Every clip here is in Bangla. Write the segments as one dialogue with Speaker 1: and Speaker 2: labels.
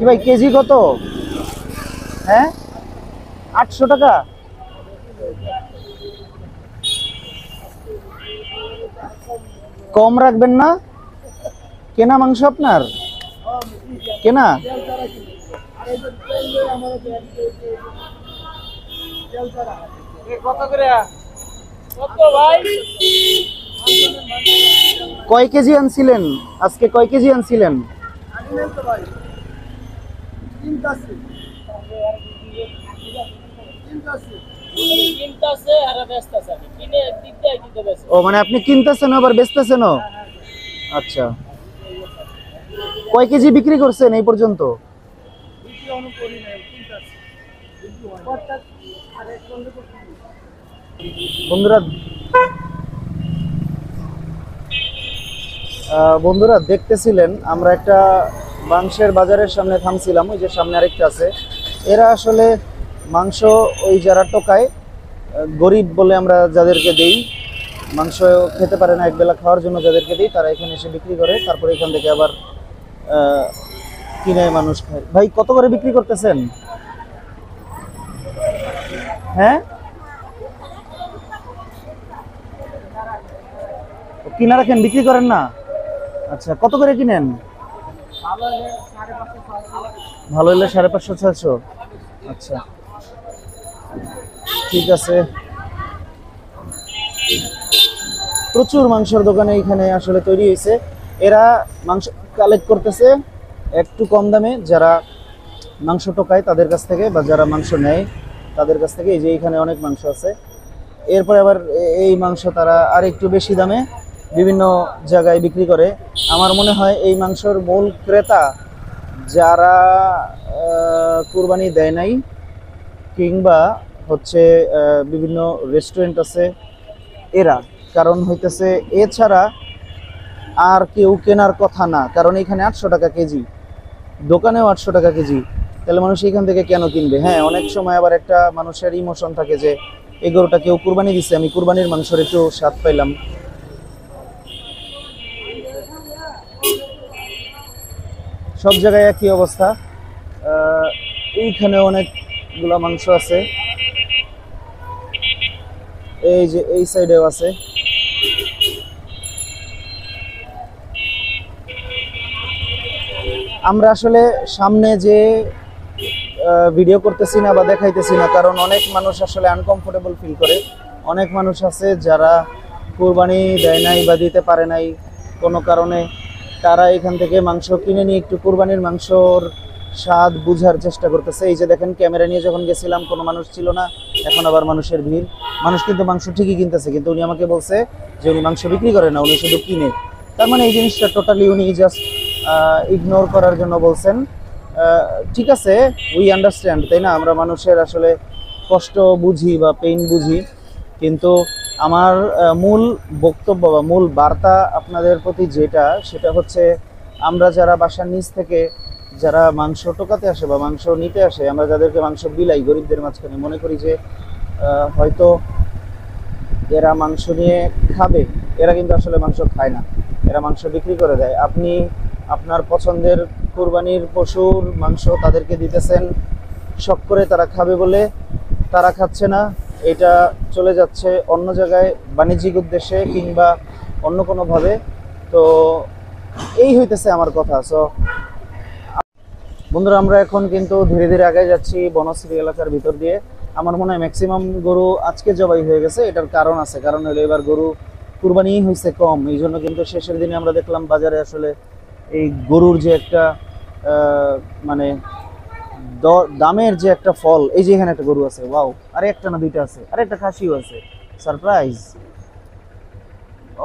Speaker 1: কি ভাই কেজি কত? হ্যাঁ? আটশো টাকা? কম রাখবেন না? কেনা মাংস আপনার? কেনা? কয় কেজি আনছিলেন? আজকে কয় কেজি আনছিলেন? ও মানে আপনি কিনতেছেন আবার বেচতেছেনও? আচ্ছা। কয় কেজি বিক্রি করছেন এই পর্যন্ত? বন্ধুরা বন্ধুরা দেখতেছিলেন আমরা একটা মাংসের বাজারের সামনে থামছিলাম, ওই যে সামনে আরেকটা আছে। এরা আসলে মাংস ওই যারা টোকায় গরিব বলে আমরা যাদেরকে দেই, মাংস খেতে পারে না, একবেলা খাওয়ার জন্য যাদেরকে দিই, তারা এখানে এসে বিক্রি করে, তারপরে এখান থেকে আবার কিনে মানুষ খায়। ভাই, কত করে বিক্রি করতেছেন? হ্যাঁ? কিনা রাখেন, বিক্রি করেন না? আচ্ছা কত করে কিনেন? ভালো হলে সাড়ে পাঁচশো, ছয়শো? আচ্ছা। ঠিক আছে। প্রচুর মাংসের দোকানে এখানে আসলে তৈরি হয়েছে এরা মাংস কালেক্ট করতেছে একটু কম দামে, যারা মাংস টোকায় তাদের কাছ থেকে, বা যারা মাংস নেয় তাদের কাছ থেকে। এই যে এখানে অনেক মাংস আছে। এরপরে আবার এই মাংস তারা আর একটু বেশি দামে বিভিন্ন জায়গায় বিক্রি করে। আমার মনে হয় এই মাংসর মূল ক্রেতা যারা কুরবানি দেয় নাই, কিংবা হচ্ছে বিভিন্ন রেস্টুরেন্ট আছে, এরা। কারণ হইতেছে, এছাড়া আর কেউ কেনার কথা না। কারণ এখানে আটশো টাকা কেজি। দোকানেও আটশো টাকা কেজি। তাহলে মানুষ এখান থেকে কেন কিনবে? হ্যাঁ অনেক সময় আবার একটা মানুষের ইমোশন থাকে যে, এই গরুটা কেউ কুরবানি দিচ্ছে আমি কুরবানির মাংসের একটু স্বাদ পাইলাম। সব জায়গায় একই অবস্থা। এইখানে অনেকগুলা মাংস আছে। এই যে এই সাইডেও আছে। আমরা আসলে সামনে যে ভিডিও করতেছি না বা দেখাইতেছি না, কারণ অনেক মানুষ আসলে আনকমফোর্টেবল ফিল করে। অনেক মানুষ আছে যারা কুরবানি দেয় নাই বা দিতে পারে নাই কোনো কারণে। তারা এখান থেকে মাংস কিনে নিয়ে একটু কুরবানির মাংসর স্বাদ বুঝার চেষ্টা করতেছে। এই যে দেখেন, ক্যামেরা নিয়ে যখন গেছিলাম, কোনো মানুষ ছিল না। এখন আবার মানুষের ভিড়। মানুষ কিন্তু মাংস ঠিকই কিনতেছে, কিন্তু উনি আমাকে বলছে যে উনি মাংস বিক্রি করে না, উনি শুধু কিনে। তার মানে এই জিনিসটা টোটালি উনি জাস্ট ইগনোর করার জন্য বলছেন। ঠিক আছে উই আন্ডারস্ট্যান্ড তাই না? আমরা মানুষের আসলে কষ্ট বুঝি বা পেইন বুঝি, কিন্তু আমার মূল বক্তব্য বা মূল বার্তা আপনাদের প্রতি যেটা, সেটা হচ্ছে আমরা যারা বাসার নিচ থেকে যারা মাংস টোকাতে আসে বা মাংস নিতে আসে, আমরা যাদেরকে মাংস বিলাই, গরিবদের মাঝখানে মনে করি যে হয়তো এরা মাংস নিয়ে খাবে, এরা কিন্তু আসলে মাংস খায় না। এরা মাংস বিক্রি করে দেয়। আপনি আপনার পছন্দের কুরবানির পশুর মাংস তাদেরকে দিতেছেন, শখ করে তারা খাবে বলে তারা খাচ্ছে না। এটা চলে যাচ্ছে অন্য জায়গায় বাণিজ্যিক উদ্দেশ্যে কিংবা অন্য কোনোভাবে। তো এই হইতেছে আমার কথা সো বন্ধুরা, আমরা এখন কিন্তু ধীরে ধীরে আগে যাচ্ছি বনশ্রী এলাকার ভিতর দিয়ে। আমার মনে হয় ম্যাক্সিমাম গরু আজকে জবাই হয়ে গেছে, এটার কারণ আছে। কারণ হলো এবার গরু কুরবানি হয়েছে কম, এই জন্য কিন্তু শেষের দিনে আমরা দেখলাম বাজারে আসলে এই গরুর যে একটা মানে দামের যে একটা ফল, এই যে এখানে একটা গরু আছে, ওয়াও, আরে একটা না দুইটা আছে, আরে একটা খাসিও আছে, সারপ্রাইজ।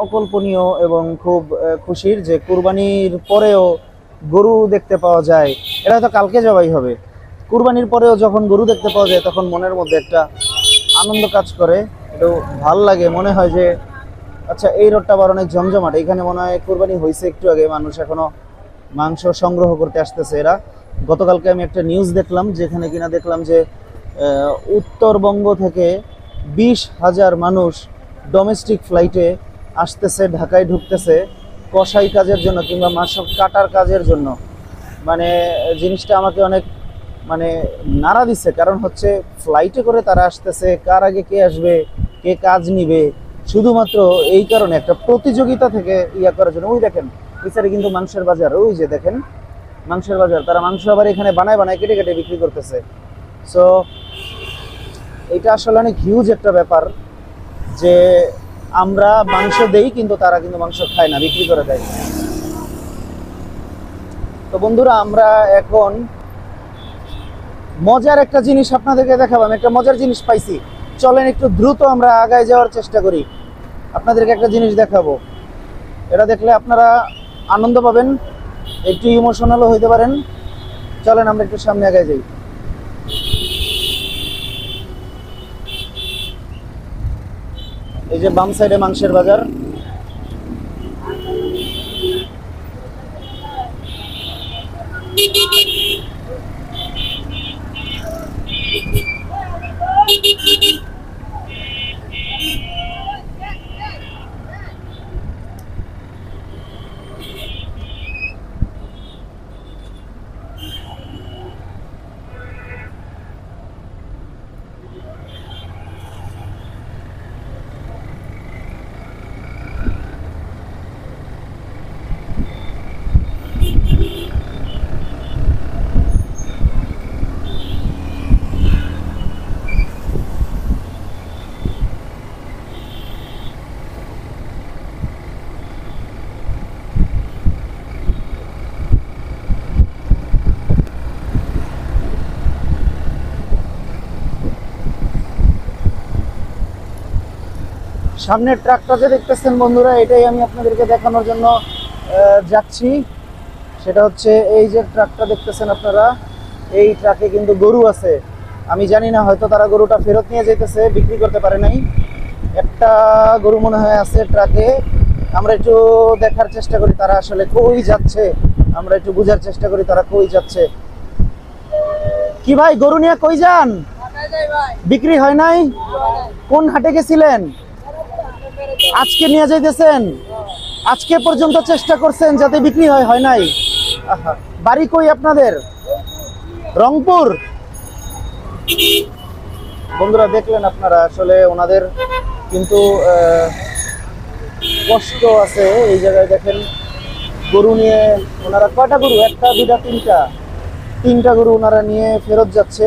Speaker 1: অকল্পনীয় এবং খুব খুশির যে কুরবানির পরেও গরু দেখতে পাওয়া যায়। এটা হয়তো কালকে জবাই হবে। কুরবানির পরেও যখন গরু দেখতে পাওয়া যায়, তখন মনের মধ্যে একটা আনন্দ কাজ করে। একটু ভালো লাগে, মনে হয় যে আচ্ছা এই রোডটা আবার অনেক জমজমাট। এখানে মনে হয় কুরবানি হয়েছে একটু আগে, মানুষ এখনও মাংস সংগ্রহ করতে আসতেছে এরা। গতকালকে আমি একটা নিউজ দেখলাম, যেখানে কিনা দেখলাম যে উত্তরবঙ্গ থেকে বিশ হাজার মানুষ ডোমেস্টিক ফ্লাইটে আসতেছে, ঢাকায় ঢুকতেছে, কসাই কাজের জন্য কিংবা মাংস কাটার কাজের জন্য। মানে জিনিসটা আমাকে অনেক মানে নাড়া দিচ্ছে কারণ হচ্ছে ফ্লাইটে করে তারা আসতেছে, কার আগে কে আসবে, কে কাজ নিবে, শুধুমাত্র এই কারণে একটা প্রতিযোগিতা থেকে ইয়া করার জন্য। ওই দেখেন বিচারে কিন্তু মানুষের বাজার, ওই যে দেখেন মাংসের বাজার। তারা মাংস আবার এখানে বানায় বানায় কেটে কেটে বিক্রি করতেছে। সো এটা আসলে অনেক হিউজ একটা ব্যাপার যে আমরা মাংস দেই কিন্তু তারা কিন্তু মাংস খায় না, বিক্রি করে দেয়। তো বন্ধুরা, আমরা এখন মজার একটা জিনিস আপনাদেরকে দেখাবো। আমি একটা মজার জিনিস পাইছি। চলেন একটু দ্রুত আমরা আগায় যাওয়ার চেষ্টা করি। আপনাদেরকে একটা জিনিস দেখাবো। এটা দেখলে আপনারা আনন্দ পাবেন। একটু ইমোশনালও হইতে পারেন। চলেন, আমরা একটু সামনে আগে যাই। এই যে বাম সাইডে মাংসের বাজার। সামনের ট্রাকটা যে দেখতেছেন বন্ধুরা এটাই আমি আপনাদেরকে দেখানোর জন্য যাচ্ছি। সেটা হচ্ছে এই যে ট্রাকটা দেখতেছেন আপনারা এই ট্রাকে কিন্তু গরু আছে। আমি জানি না হয়তো তারা গরুটা ফেরত নিয়ে যেতেছে বিক্রি করতে পারে নাই। একটা গরু মনে হয় আছে ট্রাকে আমরা একটু দেখার চেষ্টা করি তারা আসলে কই যাচ্ছে। আমরা একটু বোঝার চেষ্টা করি তারা কই যাচ্ছে। কি ভাই গরু নিয়ে কই যান? বিক্রি হয় নাই। কোন হাটে গেছিলেন? আজকে নিয়ে যাইতেছেন? আজকে পর্যন্ত চেষ্টা করছেন যাতে বিক্রি হয় হয় নাই? বাড়ি কই আপনাদের? রংপুর? বন্ধুরা, দেখলেন আপনারা, আসলে ওনাদের কিন্তু কষ্ট আছে। এই জায়গায় দেখেন, গরু নিয়ে ওনারা কয়টা গরু? একটা দুটা তিনটা। তিনটা গরু ওনারা নিয়ে ফেরত যাচ্ছে।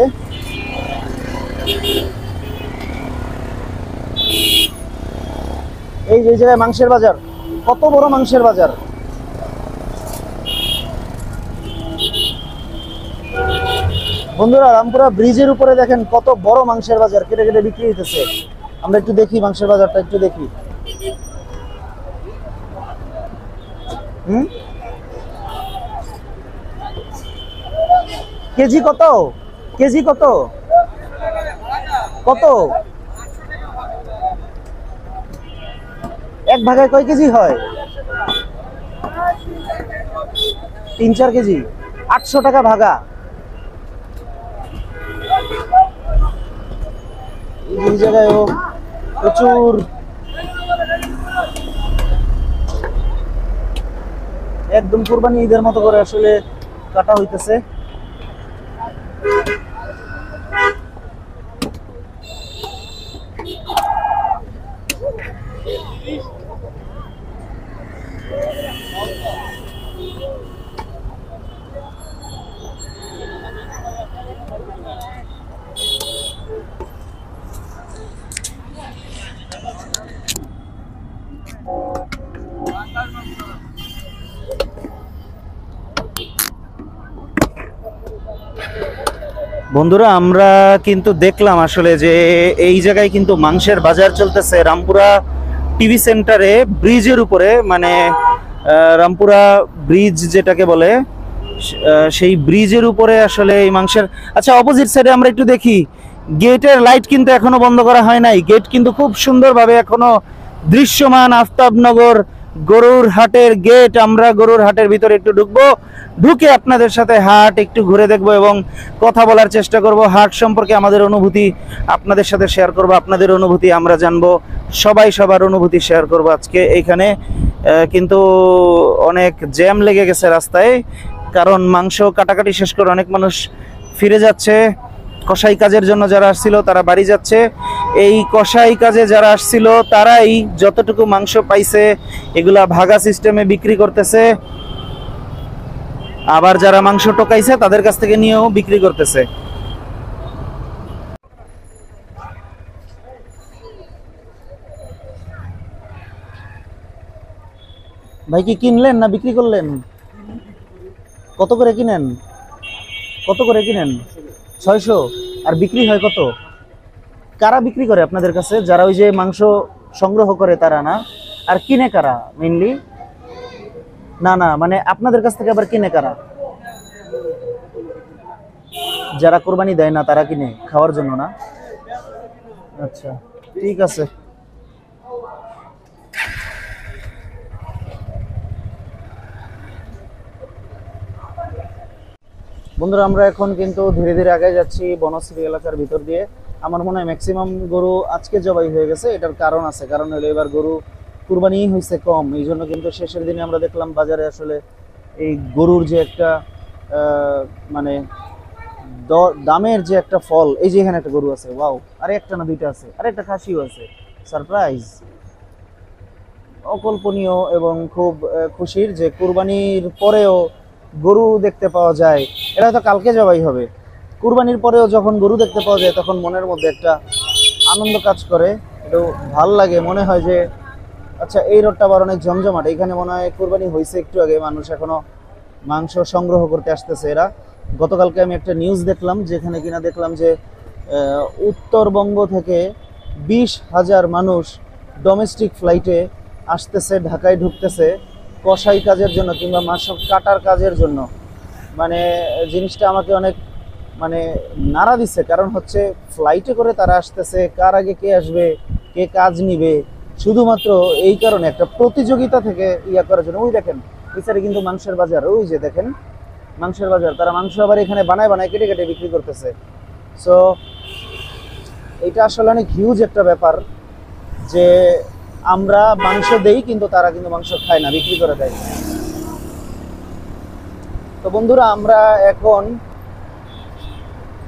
Speaker 1: এই যে জায়গায় মাংসের বাজার। কত বড় মাংসের বাজার। বন্ধুরা, রামপুরা ব্রিজের উপরে দেখেন কত বড় মাংসের বাজার, কেটে কেটে বিক্রি হইতেছে। আমরা একটু দেখি, মাংসের বাজারটা একটু দেখি। হুম? কেজি কত? কেজি কত? কত? এক ভাগায় কয় কেজি হয়? তিন, চার কেজি? আটশো টাকা ভাগা। এই জায়গায়ও প্রচুর। একদম কোরবানি ঈদের মতো করে আসলে কাটা হইতেছে। বন্ধুরা, আমরা কিন্তু দেখলাম আসলে যে এই জায়গায় কিন্তু মাংসের বাজার চলতেছে। রামপুরা টিভি সেন্টারে ব্রিজের উপরে মানে রামপুরা ব্রিজ যেটাকে বলে সেই ব্রিজের উপরে আসলে এই মাংসের আচ্ছা অপোজিট সাইডে আমরা একটু দেখি। গেটের লাইট কিন্তু এখনও বন্ধ করা হয় নাই। গেট কিন্তু খুব সুন্দরভাবে এখনও দৃশ্যমান আফতাবনগর গরুর হাটের গেট আমরা গরুর হাটের ভিতরে একটু ঢুকবো। ঢুকে আপনাদের সাথে হাট একটু ঘুরে দেখব এবং কথা বলার চেষ্টা করব। হাট সম্পর্কে আমাদের অনুভূতি আপনাদের সাথে শেয়ার করব আপনাদের অনুভূতি আমরা জানব। সবাই সবার অনুভূতি শেয়ার করব আজকে এইখানে আহ, কিন্তু অনেক জ্যাম লেগে গেছে রাস্তায় কারণ মাংস কাটাকাটি শেষ করে অনেক মানুষ ফিরে যাচ্ছে। কষাই কাজের জন্য যারা আসছিল তারা বাড়ি যাচ্ছে। এই কষাই কাজে যারা আসছিল, তারাই যতটুকু মাংস পাইছে, এগুলা ভাগা সিস্টেমে বিক্রি করতেছে। আবার যারা মাংস টোকাইছে, তাদের কাছ থেকে নিয়েও বিক্রি করতেছে। ভাই, কি কিনলেন না বিক্রি করলেন? কত করে কিনেন? কত করে কিনেন? ছয়শো? আর বিক্রি হয় কত? কারা বিক্রি করে আপনাদের কাছে? যারা ওই যে মাংস সংগ্রহ করে তারা না? আর কিনে কারা মেইনলি না না মানে আপনাদের কাছ থেকে আবার কিনে কারা? যারা কোরবানি দেয় না, তারা কিনে খাওয়ার জন্য না? আচ্ছা ঠিক আছে। বন্ধুরা, আমরা এখন কিন্তু ধীরে ধীরে আগে যাচ্ছি বনশ্রী এলাকার ভিতর দিয়ে। আমার মনে হয় ম্যাক্সিমাম গরু আজকে জবাই হয়ে গেছে, এটার কারণ আছে। কারণ হলো এবার গরু কুরবানি হয়েছে কম, এই জন্য কিন্তু শেষের দিনে আমরা দেখলাম বাজারে আসলে এই গরুর যে একটা মানে দামের যে একটা ফল, এই যে এখানে একটা গরু আছে, ওয়াও, আরে একটা না দুইটা আছে, আরে একটা খাসিও আছে সারপ্রাইজ অকল্পনীয় এবং খুব খুশির যে কুরবানির পরেও গরু দেখতে পাওয়া যায় এটা হয়তো কালকে জবাই হবে। কুরবানির পরেও যখন গরু দেখতে পাওয়া যায়, তখন মনের মধ্যে একটা আনন্দ কাজ করে। একটু ভালো লাগে, মনে হয় যে আচ্ছা এই রোডটা আবার অনেক জমজমাট এখানে মনে হয় কুরবানি হয়েছে একটু আগে, মানুষ এখনও মাংস সংগ্রহ করতে আসতেছে এরা। গতকালকে আমি একটা নিউজ দেখলাম, যেখানে কিনা দেখলাম যে উত্তরবঙ্গ থেকে বিশ হাজার মানুষ ডোমেস্টিক ফ্লাইটে আসতেছে, ঢাকায় ঢুকতেছে কষাই কাজের জন্য কিংবা মাংস কাটার কাজের জন্য। মানে জিনিসটা আমাকে অনেক মানে নাড়া দিচ্ছে কারণ হচ্ছে ফ্লাইটে করে তারা আসতেছে, কার আগে কে আসবে, কে কাজ নিবে, শুধুমাত্র এই কারণে একটা প্রতিযোগিতা থেকে ইয়া করার জন্য। ওই দেখেন বিচারে কিন্তু মাংসের বাজার, ওই যে দেখেন, মাংসের বাজার, তারা মাংস আবার এখানে বানায় বানায় কেটে কেটে বিক্রি করতেছে। সো এটা আসলে অনেক হিউজ একটা ব্যাপার যে আমরা মাংস দেই, কিন্তু তারা কিন্তু মাংস খায় না, বিক্রি করে দেয়। তো বন্ধুরা, আমরা এখন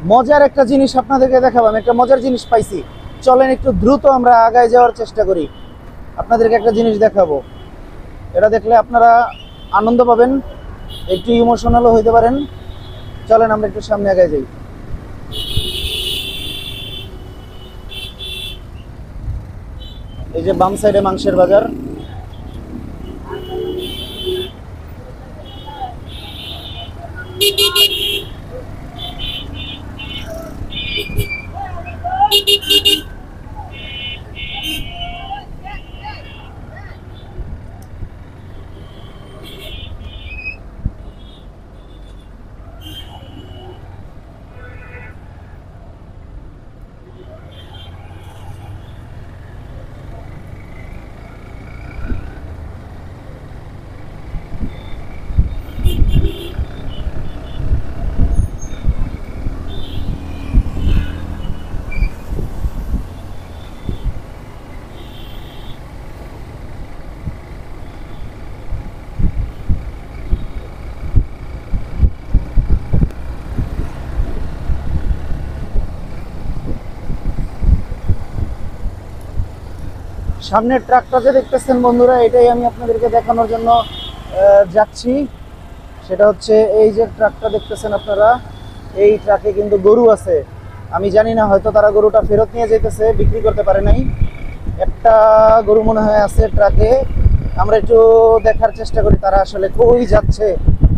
Speaker 1: মজার একটা জিনিস আপনাদেরকে দেখাবো আমি একটা মজার জিনিস পাইছি। চলেন একটু দ্রুত আমরা আগায় যাওয়ার চেষ্টা করি। আপনাদেরকে একটা জিনিস দেখাবো। এটা দেখলে আপনারা আনন্দ পাবেন, একটু ইমোশনালও হইতে পারেন। চলেন আমরা একটু সামনে আগায় যাই। এই যে বাম সাইডে মাংসের বাজার। সামনের ট্রাকটা যে দেখতেছেন বন্ধুরা এটাই আমি আপনাদেরকে দেখানোর জন্য যাচ্ছি। সেটা হচ্ছে এই যে ট্রাকটা দেখতেছেন আপনারা এই ট্রাকে কিন্তু গরু আছে। আমি জানি না হয়তো তারা গরুটা ফেরত নিয়ে যেতেছে বিক্রি করতে পারে নাই। একটা গরু মনে হয় আছে ট্রাকে। আমরা একটু দেখার চেষ্টা করি তারা আসলে কই যাচ্ছে।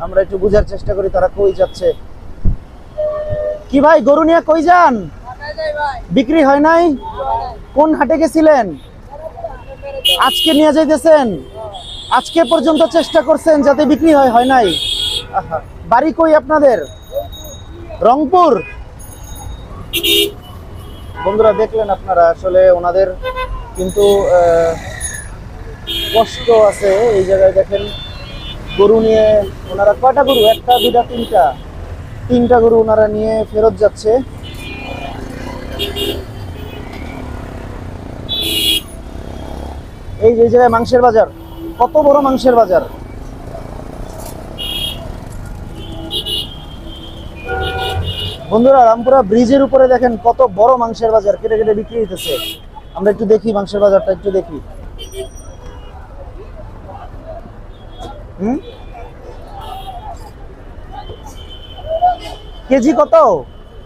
Speaker 1: আমরা একটু বোঝার চেষ্টা করি তারা কই যাচ্ছে। কি ভাই গরু নিয়ে কই যান? বিক্রি হয় নাই। কোন হাটে গেছিলেন? আজকে নিয়ে যাইতেছেন? আজকে পর্যন্ত চেষ্টা করছেন যাতে বিক্রি হয় হয় নাই? বাড়ি কই আপনাদের? রংপুর? বন্ধুরা, দেখলেন আপনারা, আসলে ওনাদের কিন্তু কষ্ট আছে। এই জায়গায় দেখেন, গরু নিয়ে ওনারা কয়টা গরু? একটা দুটা তিনটা। তিনটা গরু ওনারা নিয়ে ফেরত যাচ্ছে। এই যে জায়গায় মাংসের বাজার। কত বড় মাংসের বাজার। বন্ধুরা, রামপুরা ব্রিজের উপরে দেখেন কত বড় মাংসের বাজার, কেটে কেটে বিক্রি হইতেছে। আমরা একটু দেখি মাংসের বাজারটা, একটু দেখি। কেজি কত?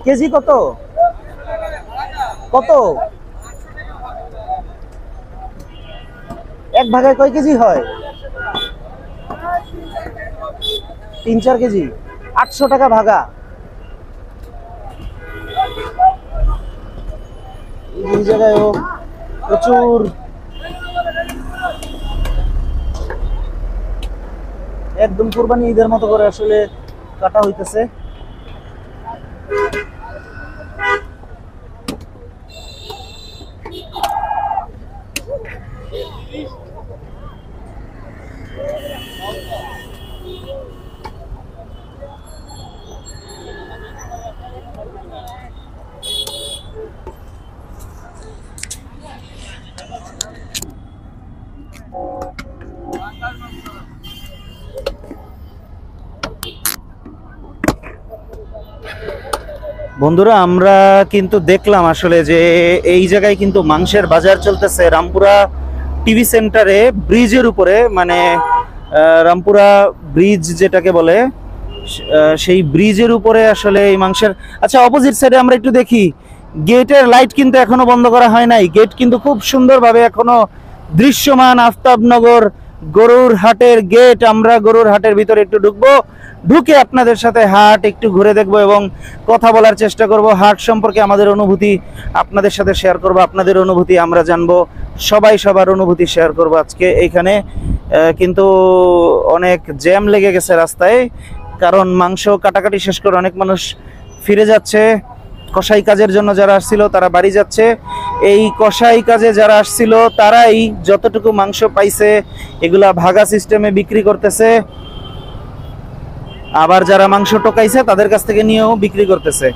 Speaker 1: কেজি কত? কত? এক ভাগায় কয় কেজি হয়? তিন, চার কেজি? আটশো টাকা ভাগা। এই জায়গায়ও প্রচুর। একদম কোরবানি ঈদের মতো করে আসলে কাটা হইতেছে। বন্ধুরা, আমরা কিন্তু দেখলাম আসলে যে এই জায়গায় কিন্তু মাংসের বাজার চলতেছে। রামপুরা টিভি সেন্টারে ব্রিজের উপরে মানে রামপুরা ব্রিজ যেটাকে বলে সেই ব্রিজের উপরে আসলে এই মাংসের আচ্ছা অপোজিট সাইডে আমরা একটু দেখি। গেটের লাইট কিন্তু এখনও বন্ধ করা হয় নাই। গেট কিন্তু খুব সুন্দরভাবে এখনও দৃশ্যমান আফতাবনগর গরুর হাটের গেট আমরা গরুর হাটের ভিতরে একটু ঢুকবো। ঢুকে আপনাদের সাথে হাট একটু ঘুরে দেখব এবং কথা বলার চেষ্টা করব। হাট সম্পর্কে আমাদের অনুভূতি আপনাদের সাথে শেয়ার করব, আপনাদের অনুভূতি আমরা জানব। সবাই সবার অনুভূতি শেয়ার করব আজকে এইখানে কিন্তু অনেক জ্যাম লেগে গেছে রাস্তায়, কারণ মাংস কাটাকাটি শেষ করে অনেক মানুষ ফিরে যাচ্ছে। কসাই কাজের জন্য যারা আসছিল, তারা বাড়ি যাচ্ছে। এই কসাই কাজে যারা আসছিল, তারাই যতটুকু মাংস পাইছে, এগুলা ভাগা সিস্টেমে বিক্রি করতেছে। আবার যারা মাংস টোকাইছে, তাদের কাছ থেকে নিয়েও বিক্রি করতেছে।